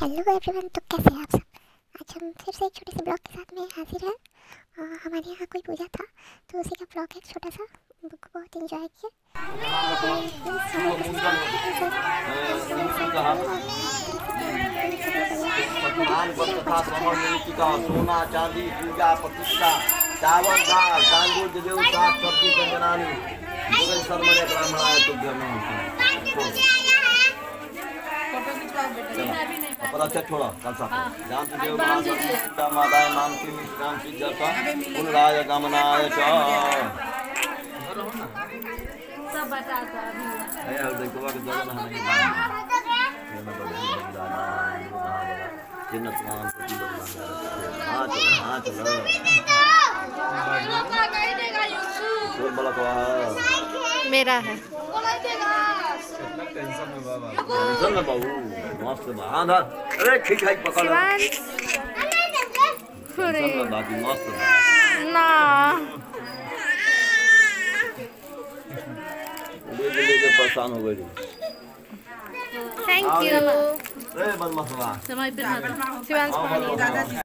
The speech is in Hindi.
हेलो एवरीवन तो कैसे हैं आप सब? आज हम फिर से एक छोटे से ब्लॉग के साथ में हाजिर हैं। और हमारे यहाँ कोई पूजा था तो उसी का ब्लॉग है छोटा सा बुक बहुत इंजॉय किए। सोना चांदी पूजा प्रतिष्ठा चावल दाल सब्ज़ी जगन सर्वने ब्राह्मणाय तुभ्यं अच्छा छोड़ा कल सा जान तुझे माता माताय माम की निष्काम की जपा उन पुनराय गमनाय च सब बता दो अभी अरे हर देखो कि मैं बड़ी बंदाना जिन्नत मान हाँ चलो हाँ चलो। ज़ोर बड़ा को मेरा है। टेंशन में बाबू। मस्त बा हाँ धर अरे खिंचाई पकड़ में बाकी मस्त ना ले ले ले परेशान हो गई थैंक यू अरे बदमाश समय बा शिवांश